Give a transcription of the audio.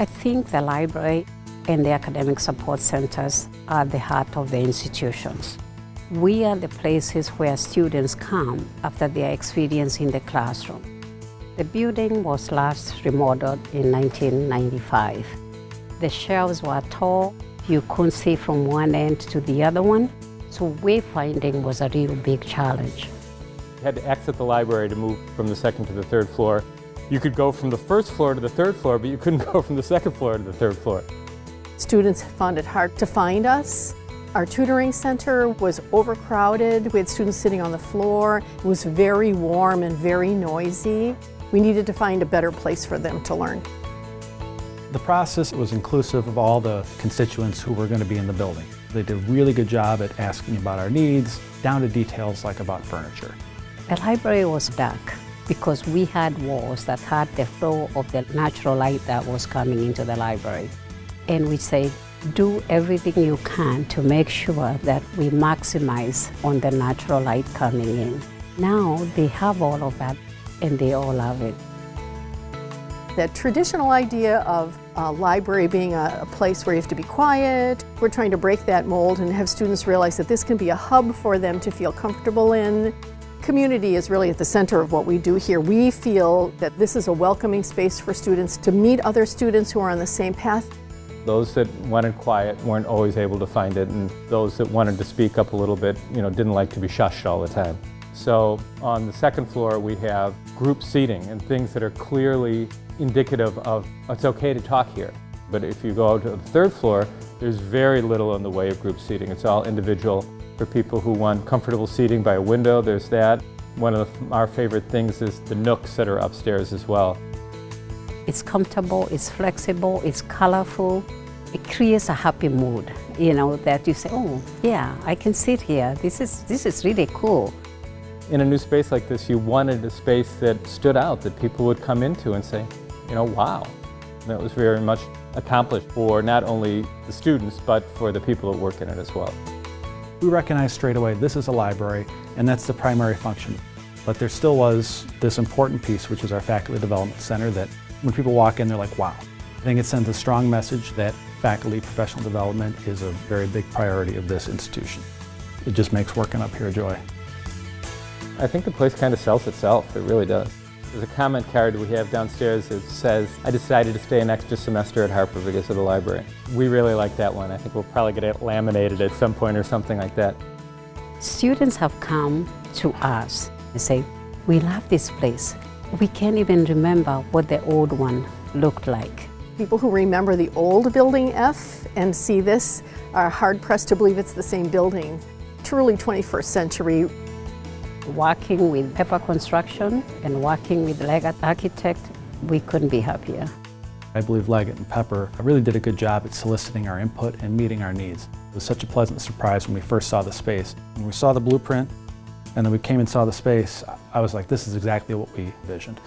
I think the library and the academic support centers are the heart of the institutions. We are the places where students come after their experience in the classroom. The building was last remodeled in 1995. The shelves were tall, you couldn't see from one end to the other one, so wayfinding was a real big challenge. You had to exit the library to move from the second to the third floor. You could go from the first floor to the third floor, but you couldn't go from the second floor to the third floor. Students found it hard to find us. Our tutoring center was overcrowded. We had students sitting on the floor. It was very warm and very noisy. We needed to find a better place for them to learn. The process was inclusive of all the constituents who were going to be in the building. They did a really good job at asking about our needs, down to details like about furniture. The library was dark because we had walls that had the flow of the natural light that was coming into the library. And we say, do everything you can to make sure that we maximize on the natural light coming in. Now they have all of that and they all love it. The traditional idea of a library being a, a, place where you have to be quiet, we're trying to break that mold and have students realize that this can be a hub for them to feel comfortable in. Community is really at the center of what we do here. We feel that this is a welcoming space for students to meet other students who are on the same path those that wanted quiet weren't always able to find it, and those that wanted to speak up a little bit, you know, didn't like to be shushed all the time. So on the second floor, we have group seating and things that are clearly indicative of it's okay to talk here. But if you go to the third floor, there's very little in the way of group seating. It's all individual. For people who want comfortable seating by a window, there's that. One of the, our favorite things is the nooks that are upstairs as well. It's comfortable, it's flexible, it's colorful. It creates a happy mood, you know, that you say, oh, yeah, I can sit here. This is, this is really cool. In a new space like this, you wanted a space that stood out, that people would come into and say, you know, wow. That was very much accomplished for not only the students, but for the people that work in it as well. We recognized straight away this is a library, and that's the primary function. But there still was this important piece, which is our Faculty Development Center, that when people walk in, they're like, wow. I think it sends a strong message that faculty professional development is a very big priority of this institution. It just makes working up here a joy. I think the place kind of sells itself, it really does. There's a comment card we have downstairs that says, I decided to stay an extra semester at Harper because of the library. We really like that one. I think we'll probably get it laminated at some point or something like that. Students have come to us and say, we love this place. We can't even remember what the old one looked like. People who remember the old Building F and see this are hard pressed to believe it's the same building. Truly 21st century. Working with Pepper Construction and working with Legat Architect, we couldn't be happier. I believe Legat and Pepper really did a good job at soliciting our input and meeting our needs. It was such a pleasant surprise when we first saw the space. When we saw the blueprint, and then we came and saw the space, I was like, this is exactly what we envisioned.